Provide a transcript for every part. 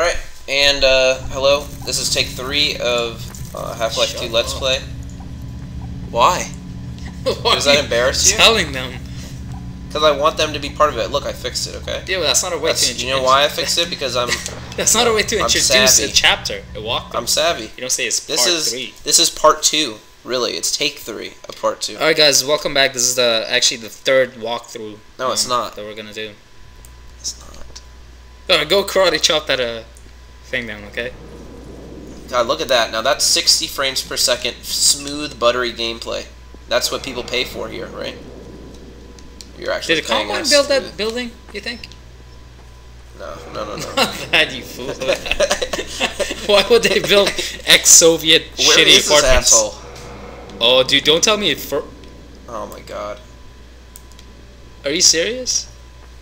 Alright, and uh, hello. This is take three of uh, Half-Life 2 Let's up. Play. Why? Why Does that embarrass you? Telling them. Because I want them to be part of it. Look, I fixed it, okay? Yeah, but that's not a way That's, to introduce... It. You know why I fixed it? Because I'm That's not a way to I'm introduce savvy. a chapter, a walkthrough. I'm savvy. you don't say it's This part is three. this is part two. Really, it's take three of part two. All right, guys, welcome back. This is the actually the third walkthrough. No, it's um, not. That we're gonna do. It's not. Go karate chop that uh thing down, okay? God, look at that. Now that's 60 frames per second, smooth, buttery gameplay. That's what people pay for here, right? You're actually Did paying Combine build that building? You think? No, no, no, no. that you fool. Why would they build ex-Soviet Where shitty is this apartments? asshole? Oh, dude, don't tell me. It for Oh my god. are you serious?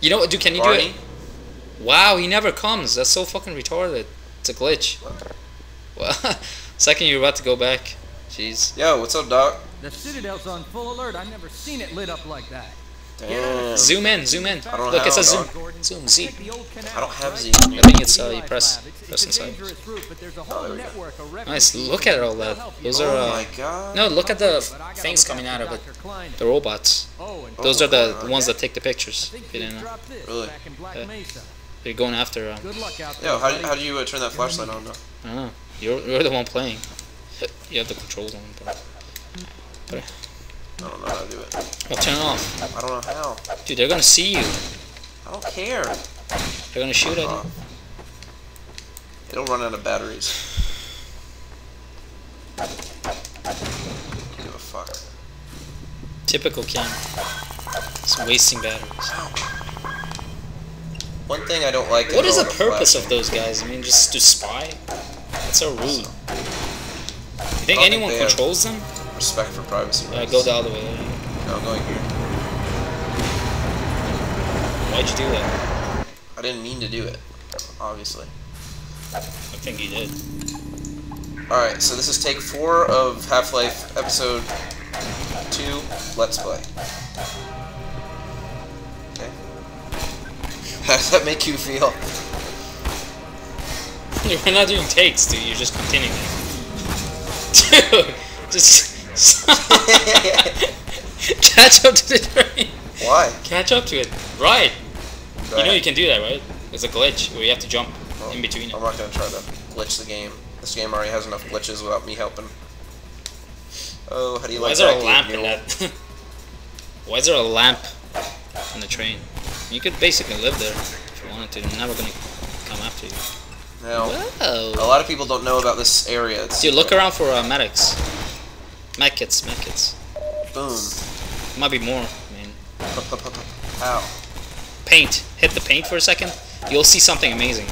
You know what, dude? Can you Barney? do it? Wow, he never comes. That's so fucking retarded. It's a glitch. Well, second you're about to go back. Jeez. Yo, what's up, Doc? The Citadel's on full alert. I've never seen it lit up like that. Damn. Zoom in, zoom in. I don't Look, it know, says dog. zoom. Zoom, Z. Take the old canal, I don't have? Z. I think it's uh, you press press It's inside. route, but there's a Oh, there we go. Nice. Look at all that. Those Oh are uh, my god. no. Look at the But I gotta things coming out of it. The robots. Oh, Those Oh, are the God. ones that take the pictures. think You you didn't know. Really? back in Black Yeah. Mesa. They're going after. Uh, Good luck out there. Yo, how, do- how do you uh, turn that flashlight on, though? I don't know. You're you're the one playing. You have the controls on. But, I don't know how to do it. well, turn it off, I don't know how. dude. They're gonna see you. I don't care. They're gonna shoot at Uh, you. it'll run out of batteries. Give a fuck. Typical Ken. It's wasting batteries. One thing I don't like. What is the purpose of those guys? I mean, just to spy? That's so rude. You think think anyone have- controls them? Respect for privacy. Rights. go the other way. No, I'm going here. Why'd you do that? I didn't mean to do it. Obviously. I think you did. Alright, so this is take four of Half-Life episode two, Let's Play. How does that make you feel? You're not doing takes, dude. You're just continuing. Dude, just catch up to the train. Why? Catch up to it. Right. Go You know you can do that, right? It's a glitch where you have to jump Well, in between it. I'm not gonna try to glitch the game. This game already has enough glitches without me helping. Oh, how do you Why like is there that a lamp in that? Why is there a lamp on the train? You could basically live there if you wanted to. They're never gonna come after you. Now, a lot of people don't know about this area. It's Dude, look around for uh, medics. Medkits, medkits. Boom. Might be more. I mean, Ow. paint. Hit the paint for a second. You'll see something amazing.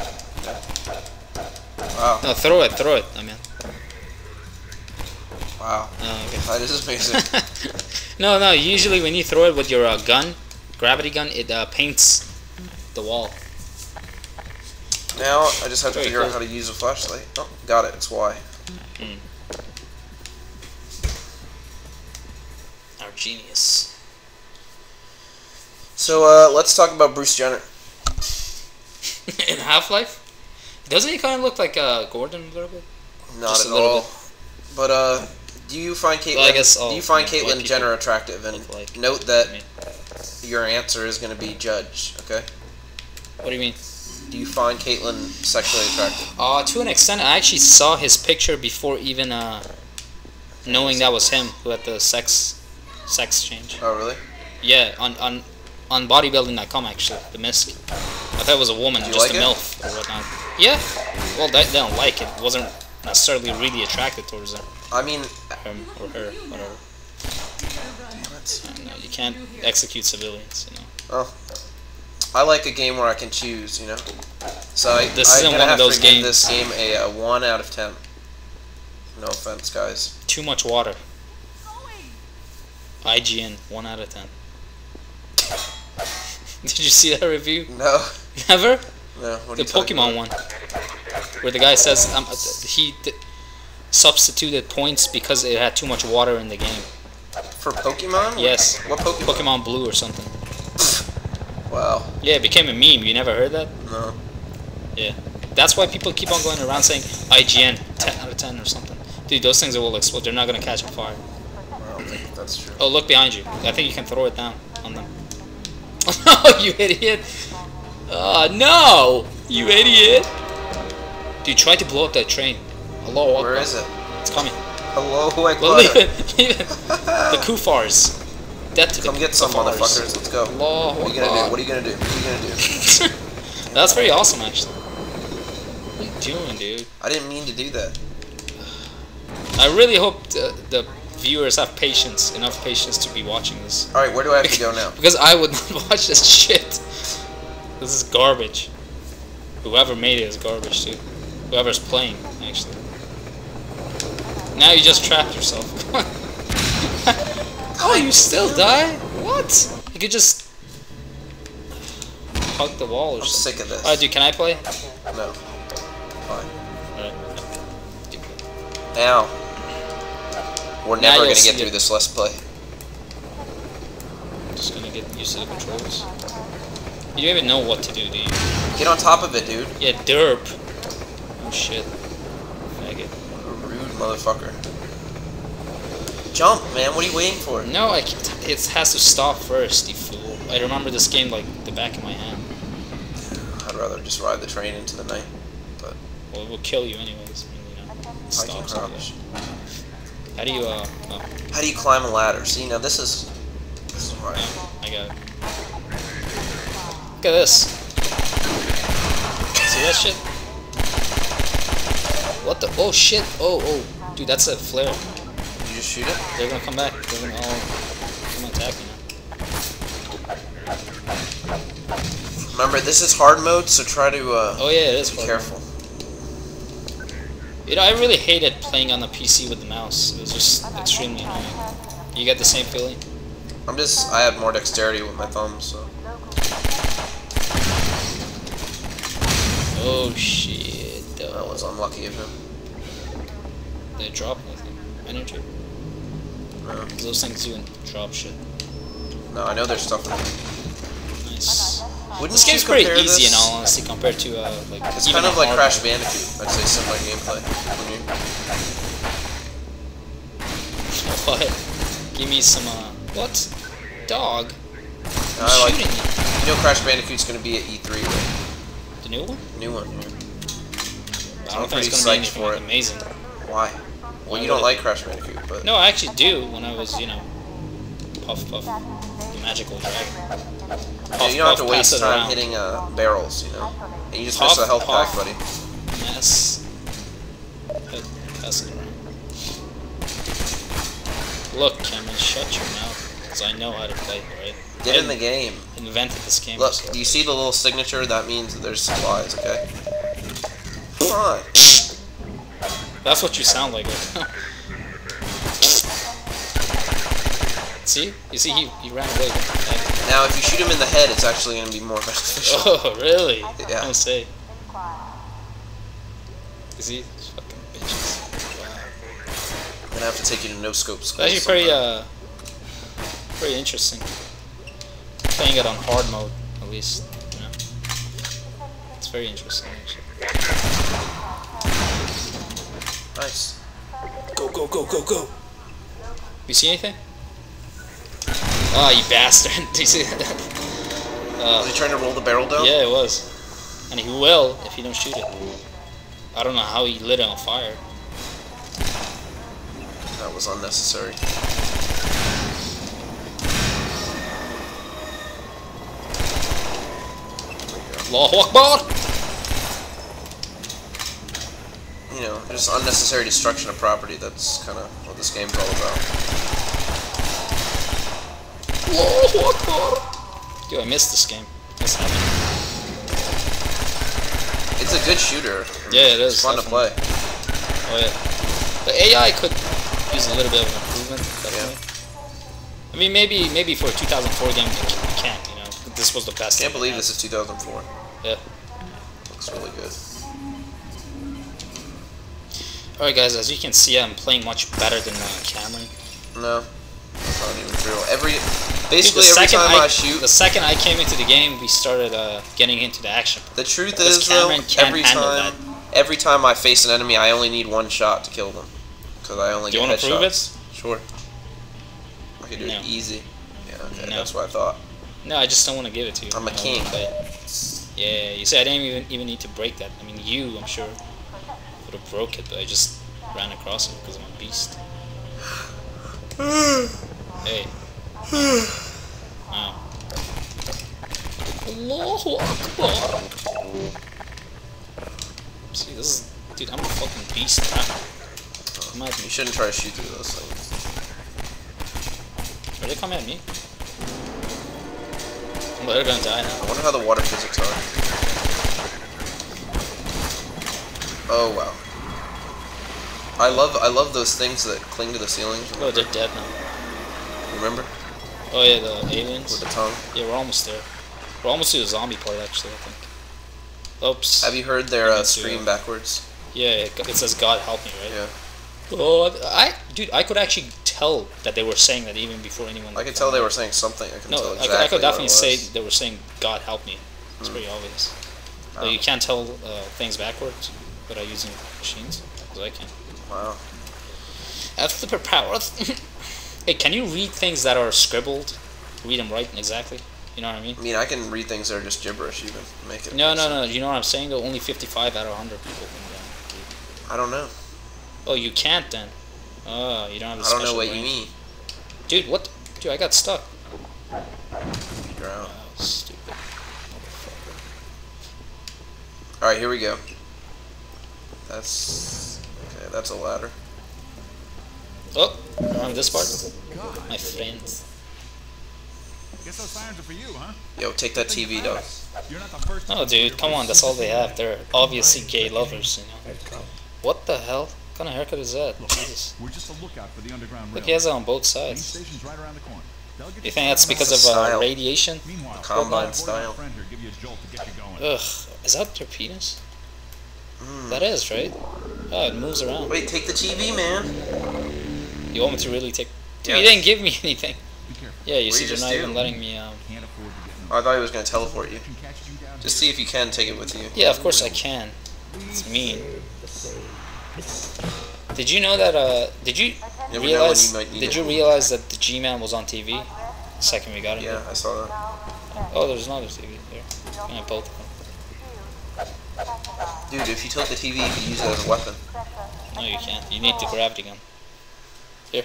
Wow. No, throw it, throw it. I mean, Wow. oh, okay. That is amazing. no, no. Usually when you throw it with your uh, gun, gravity gun, it uh, paints the wall. now, I just have to Very figure out how to use a flashlight. Oh, got it. It's Y. Our genius. So, uh, let's talk about Bruce Jenner. In Half Life, doesn't he kind of look like uh, Gordon a little bit? Not Just at all. bit. But, uh, do you find Caitlyn, Well, I guess all, do you find Caitlyn Jenner attractive? And like- note that I mean, your answer is going to be judged, okay? what do you mean? Do you find Caitlyn sexually attractive? Uh, to an extent, I actually saw his picture before even uh, knowing that was him who had the sex sex change. Oh, really? Yeah, on on on bodybuilding.com actually, the misc. I thought it was a woman, just like a it? milf or whatnot. Yeah. Well, they, they don't like it. Wasn't necessarily really attracted towards her, I mean, him or her, whatever. It. Know, you can't execute civilians, you know. Oh. I like a game where I can choose, you know? So I, This I'm isn't one of those games. this game a, a 1 out of 10. No offense, guys. Too much water. IGN, one out of ten. Did you see that review? No. Never. No, the you Pokemon one, where the guy says um, he d- substituted points because it had too much water in the game. For Pokemon? Yes, What Pokemon? Pokemon Blue or something. Wow. Yeah, it became a meme. You never heard that? No. Yeah. That's why people keep on going around saying IGN 10 out of 10 or something. Dude, those things will explode. They're not gonna catch on fire. I don't think that's true. Oh, look behind you. I think you can throw it down on them. Oh, you idiot! Oh, no! You idiot! Dude, try to blow up that train. Hello, Where is it? It's coming. Hello, Akbar. Well, leave it. Leave it. The Kufars. Death to the Come get some Kufars. motherfuckers. Let's go. What are you gonna do? What are you gonna do? What are you gonna do? That's pretty awesome, actually. What are you doing, dude? I didn't mean to do that. I really hope the, the viewers have patience, enough patience to be watching this. All right, where do I have to go now? Because I would not watch this shit. This is garbage. Whoever made it is garbage, too. Whoever's playing, actually. Now you just trapped yourself. oh, you still die? What? You could just hug the wall or I'm something. sick of this. Alright, dude, can I play? No. Fine. Alright. Now. We're Now never gonna get through it. this let's play. Just gonna get used to the controls. You don't even know what to do, do you? Get on top of it, dude. Yeah, derp. Oh shit. Motherfucker. Jump, man. What are you waiting for? No, I can't. It has to stop first, you fool. I remember this game like the back of my hand. I'd rather just ride the train into the night. but... Well, it will kill you anyways. You know, stops. crouch. How do you, uh, oh, How do you climb a ladder? See, now this is. This is right. no, I got it. Look at this. See that shit? What the? Oh shit! Oh, oh. Dude, that's a flare. You just shoot it? They're gonna come back. They're gonna all come attack me now. Remember, this is hard mode, so try to uh, Oh yeah, it is. be careful. You know, I really hated playing on the PC with the mouse. It was just extremely annoying. You get the same feeling? I'm just. I have more dexterity with my thumbs, so. Oh shit. Was unlucky of him. they drop anything. Energy. No, Those things do drop shit. no I know there's stuff in there. Nice. Wouldn't This you game's pretty easy this? in all honesty compared to uh, like It's kind of like Crash. Bandicoot. I'd say similar gameplay. You? What? Give me some uh what? Dog? No, I like. shooting me. You know, Crash Bandicoot's gonna be at E3, right? The new one? New one. Yeah. I don't think it's gonna be for it. amazing. Why? Why Well, you don't like Crash Bandicoot, but No, I actually do when I was, you know, Puff Puff, the magical dragon. Yeah, you don't have to waste time around. hitting uh, barrels, you know. And you just Puff, miss a health puff. pack, buddy. Yes. Pass it around. Look, Cameron, shut your mouth. Because I know how to play, right? Get I in the game. invented this game. Look, do you see the little signature? That means that there's supplies, okay? Come on. That's what you sound like. see? You see, he, he ran away. Like, Now, if you shoot him in the head, it's actually going to be more beneficial. oh, really? Yeah. Don't say. See? These fucking bitches. Wow. I'm going to have to take you to no scope school. It's actually pretty, uh, pretty interesting. Playing it on hard mode, at least. It's very interesting, actually. Nice. Go, go, go, go, go! You see anything? Oh, you bastard. Do you see that? Uh, Was he trying to roll the barrel down? yeah, it was. And he will if you don't shoot it. I don't know how he lit it on fire. That was unnecessary. Allahu Akbar! You know, just unnecessary destruction of property. That's kind of what this game's all about. Allahu Akbar! Dude, I missed this game. It's a good shooter. Yeah, it is, It's fun definitely. to play. Oh yeah. The AI could use a little bit of an improvement, definitely. I mean, maybe maybe for a 2004 game, This was the best. Can't believe this is 2004. Yeah. Looks really good. Alright guys, as you can see, I'm playing much better than uh, Cameron. No, that's not even true. Every Basically, every second time I, I, shoot, the second I came into the game, we started uh, getting into the action. the truth is though, Cameron can't every time, every time I face an enemy, I only need one shot to kill them. Because I only Do you get want to prove it? Sure. I can do No. it easy. Yeah, okay, No. that's what I thought. No, I just don't want to give it to you. I'm a king. it. Yeah, you see, I didn't even even need to break that. I mean, you, I'm sure, would have broke it, but I just ran across it because I'm a beast. hey. Wow. Allahu Akbar. See, this is, dude, I'm a fucking beast. Wow. You shouldn't try to shoot through those things. Are they coming at me? Well, they're gonna die now. I wonder how the water physics are. Oh wow. I love I love those things that cling to the ceilings. Oh, they're dead now. Remember Oh yeah, the aliens. with the tongue. Yeah, we're almost there. We're almost to the zombie part, actually. I think. Oops. Have you heard their uh, scream backwards? Yeah, it, it says God help me, right? Yeah. Oh, I, dude, I could actually tell that they were saying that even before anyone. I could tell they were saying something. I No, I, exactly could, I could definitely say they were saying God help me. It's Hmm. pretty obvious. Wow. So you can't tell uh, things backwards without using machines, because I can. Wow. That's have superpowers. hey, can you read things that are scribbled? Read them right exactly. You know what I mean? I mean, I can read things that are just gibberish even. Make it. No, no, no. You know what I'm saying? Though only 55 out of 100 people can uh. I don't know. Oh, you can't then. Oh, you don't have a I don't know what brain. you mean. Dude, what? Dude, I got stuck. You're out. Oh, stupid. All right, here we go. That's okay. That's a ladder. Oh, around this part? My friends. Guess those sirens are for you, huh? Yo, take that TV, dog. You're not the first. Oh, dude, come on. That's all they have. They're obviously gay lovers, you know. What the hell? What kind of haircut is that? Look, Jesus. We're just a lookout for the underground Look, he has it on both sides. station's right around the corner. They'll You think that's because of uh, radiation? Meanwhile, Combine I'll board style. here, give you a jolt to get you going. Ugh. Is that their penis? Mm. That is, right? Oh, it moves around. Wait, take the TV, man. You want me to really take... Dude, Yes. you didn't give me anything. Yeah, you What see, you they're not do? even letting me, um... Can't afford to get in Oh, I thought he was gonna teleport you. Can catch you down Just see if you can take it with you. Yeah, of course I can. It's mean. Did you know that, uh... Did you never realize... you Did it. you realize that the G-Man was on TV? The second we got it. Yeah, I saw that. Oh, there's another TV there. Yeah, both of them. Dude, if you took the TV, you could use it as a weapon. No, you can't. You need to grab the gravity gun. Here.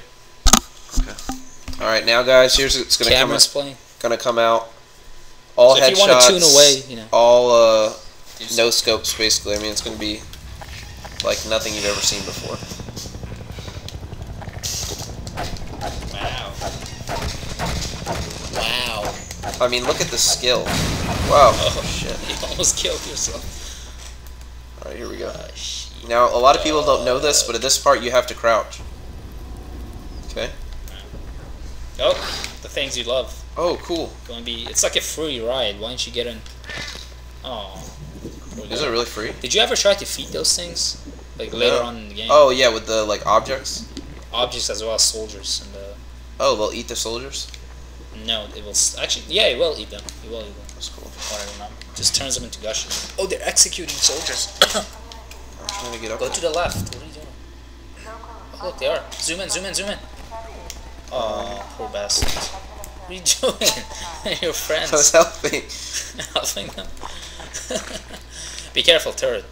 Okay. All right, now guys, here's it's gonna Camera's come playing. gonna come out. All So if you want to tune away, you know. All uh, no scopes, basically. I mean, it's gonna be like nothing you've ever seen before. Wow. Wow. I mean, look at the skill. Wow. Oh, oh shit. You almost killed yourself. All right, here we go. Ah, shit. Now, a lot of people don't know this, but at this part, you have to crouch. Okay. Oh, the things you love. Oh, cool. Going to be. It's like a free ride. Why don't you get in? Oh. Is it really free? Did you ever try to feed those things? Like later No. on in the game? Oh yeah, with the like objects. Objects as well as soldiers. And uh, Oh, they'll eat the soldiers. no, it will. Actually, yeah, it will eat them. It will eat them. That's cool. What I. Just turns them into gushing. Oh, they're executing soldiers. I'm trying to get up. Go to the left. What are you doing? Oh, look, they are. Zoom in, zoom in, zoom in. Oh, poor bastards. What are you doing? Your I was friends helping. helping them. Be careful, turret.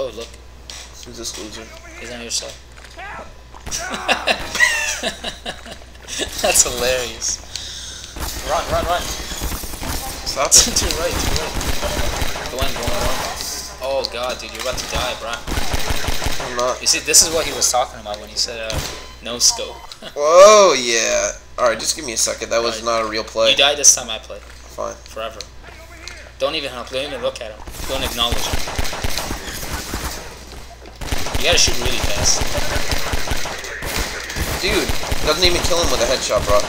Oh, look, Who's this loser? he's on your side. That's hilarious. Run, run, run. Stop to your right, to your right. Go in, go in, go in. Oh god, dude, you're about to die, bruh. I'm not. You see, this is what he was talking about when he said uh, no scope. Whoa, yeah. Alright, just give me a second. That was Right. not a real play. you die this time I play. Fine. Forever. Don't even help, don't even look at him. Don't acknowledge him. You gotta shoot really fast. Dude, doesn't even kill him with a headshot, bro.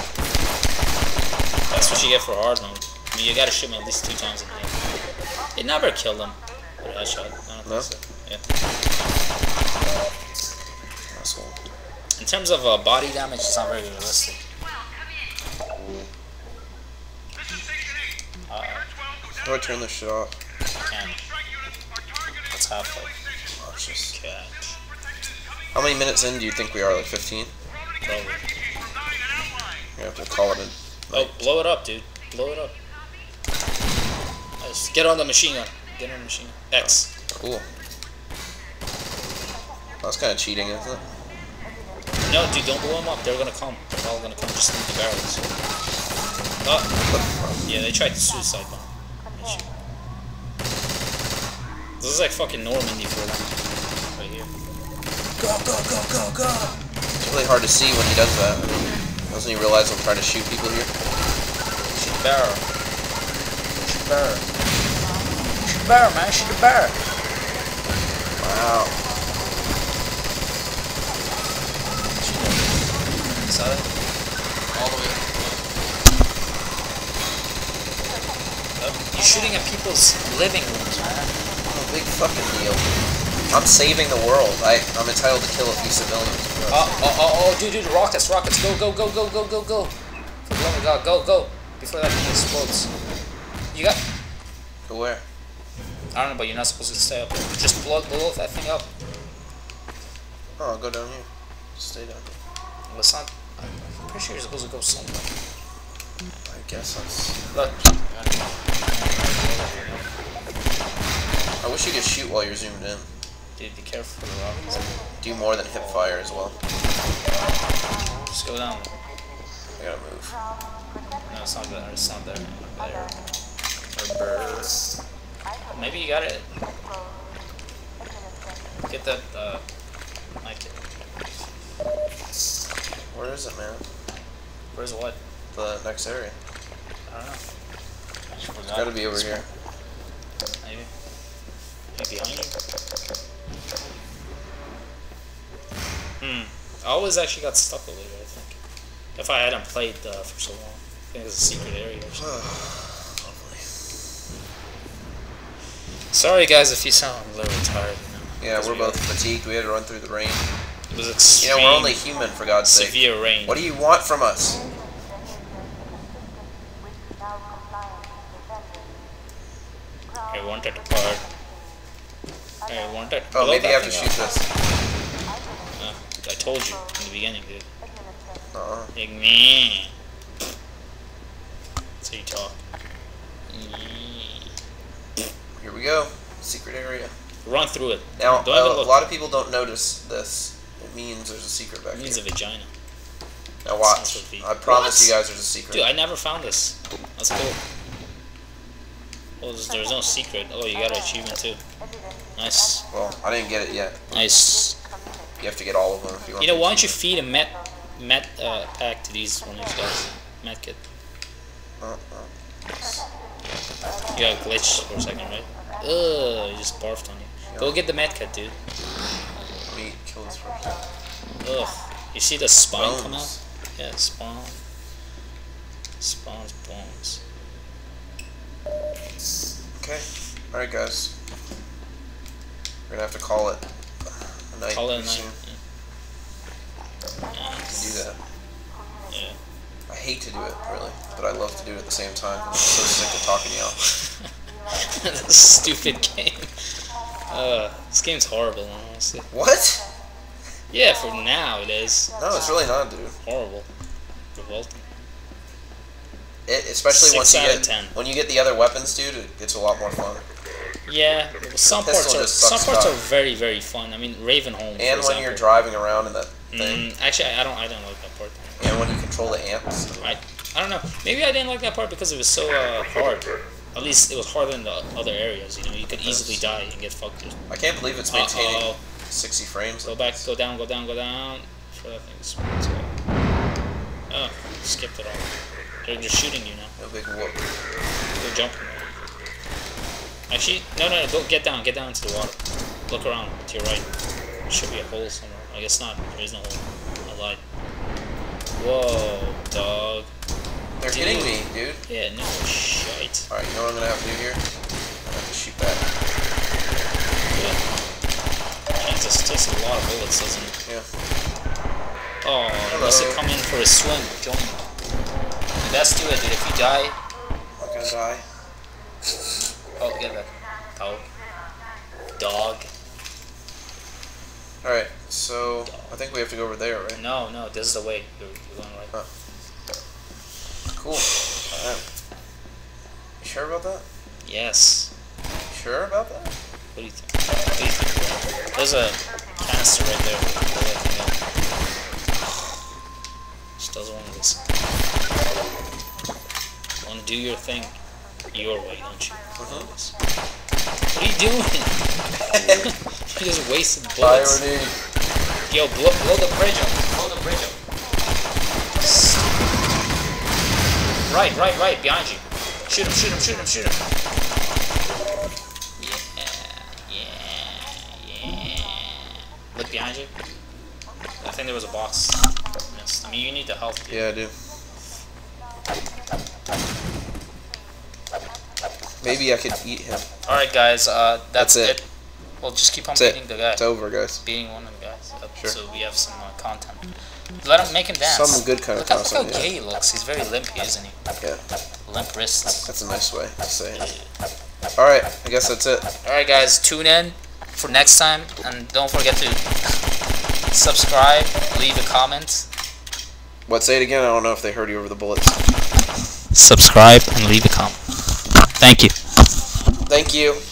That's what you get for hard mode. I mean, you gotta shoot him at least two times a game. It never killed him with a headshot. I don't no? think so. Yeah. In terms of uh, body damage, it's not very realistic. Uh, do I turn this shit off? Can. That's half. Catch. How many minutes in do you think we are? Like 15? Probably. We have to call it in. Oh, blow it up, dude. Blow it up. Nice. Get on the machine gun. Get on the machine gun. X. Cool. That's kind of cheating, isn't it? No, dude, don't blow them up. They're gonna come. They're all gonna come. Just leave the barrels. Oh, yeah, they tried to suicide bomb. This is like fucking Normandy for here. Go, go, go, go, go! It's really hard to see when he does that. Doesn't he realize I'm trying to shoot people here? Shoot the barrel. Shoot the barrel. Shoot the barrel, man. Shoot the barrel. Wow. Saw that? All the way. Oh, you're shooting at people's living rooms, man. Oh, big fucking deal. I'm saving the world. I, I'm entitled to kill a few civilians. Oh, oh, oh, oh, dude, dude, rockets, rockets, go, go, go, go, go, go, go. For the love of God, go, go. Before that thing explodes. You got, Go where? I don't know, but you're not supposed to stay up. Just blow, blow that thing up. Oh, I'll go down here. Stay down here. Well, it's not, I'm pretty sure you're supposed to go somewhere. I guess that's... Look. I wish you could shoot while you're zoomed in. Dude, be careful for the rockets. Do more than hip fire as well. Just go down. I gotta move. No, it's not there. It's not there. There. Or bird. Maybe you got it. Get that, uh, mic. Where is it, man? Where's what? The next area. I don't know. It's gotta be over here. Maybe. Maybe behind you. Hmm. I always actually got stuck over there, I think. If I hadn't played uh, for so long. I think it's a secret area or something. Sorry guys if you sound a little tired, you know. Yeah, we're we both fatigued. We had to run through the rain. It was You extreme, know, we're only human, for God's sake. severe rain. What do you want from us? I wanted a part. I wanted. Oh, maybe you have to shoot this. I told you in the beginning, dude. Uh-uh. Like me. So you talk. Here we go. Secret area. Run through it. Now, uh, a lot of people don't notice this. It means there's a secret back here. It means a vagina. Now watch. I promise What? you guys there's a secret. Dude, I never found this. That's cool. Oh, there's, there's no secret. Oh, you got an achievement too. Nice. Well, I didn't get it yet. Nice. You have to get all of them if you want. You know, why don't you feed a met met uh, pack to these one of these guys? Met kit. Uh-uh. You got glitched for a second, right? Ugh, you just barfed on you. Go get the med kit, dude. Let me kill this first. Ugh. You see the spine come out? Yeah, spawn. Spawns bones. Okay. Alright, guys. We're gonna have to call it night Call it a night. Yeah. Do that. Yeah. I hate to do it, really, but I love to do it at the same time. I'm so sick of talking to you out. this stupid game. Uh, this game's horrible, honestly. What? Yeah, for now it is. No, it's really not, dude. Horrible. Revolting. It, especially Six once you get when you get the other weapons, dude, it gets a lot more fun. Yeah, some Pistol parts are some parts are very very fun. I mean, Ravenholm. And when example. you're driving around in that thing, Mm, actually, I don't. I don't like that part. and when you control the amps. I, I don't know. Maybe I didn't like that part because it was so uh, hard. At least it was harder than the other areas. You know, you could easily die and get fucked. I can't believe it's maintaining Uh-oh. 60 frames. Go back. Go down. Go down. Go down. For that thing. to Oh, skipped it all. They're just shooting you now. No big whoop. They're jumping. Actually, no, no, no. Go get down. Get down into the water. Look around to your right. There should be a hole somewhere. I guess not. There is no hole. I lied. Whoa, dog. They're Dude. hitting me, dude. Yeah, no shite. Alright, you know what I'm gonna have to do here? I'm gonna have to shoot that. Good. Jesus, takes a lot of bullets, doesn't it? Yeah. Oh, he must have come in for a swim. Join me. Let's do it, dude. If you die, I'm gonna die. Oh, get that. Dog. Dog. Alright, so I think we have to go over there, right? No, no, this is the way. You're, you're going right. Cool. Alright. You sure about that? Yes. You sure about that? What do you think? What do you think? There's a canister right there. We'll let you know. She doesn't want to listen. Want to do your thing your way, don't you? Mhm. Yes. What are you doing? you just wasted bullets. Irony. Yo, blow, blow the bridge up. Blow the bridge up. Right, right, right, behind you. Shoot him, shoot him, shoot him, shoot him. Yeah, yeah, yeah. Look behind you. I think there was a box. I mean, you need the health. dude. Yeah, I do. Maybe I could eat him. Alright, guys, uh, that's, That's it. it. We'll just keep on That's it. beating the guy. It's over, guys. Beating one of the guys. up Sure. So we have some uh, content. Let him make him dance. Some good kind of look how, content, Look how yeah. gay he looks. He's very limpy, isn't he? Yeah, Limp wrists. that's a nice way to say it. Alright, I guess that's it. Alright guys, tune in for next time and don't forget to subscribe, leave a comment. What, say it again? I don't know if they heard you over the bullets. Subscribe and leave a comment. Thank you. Thank you.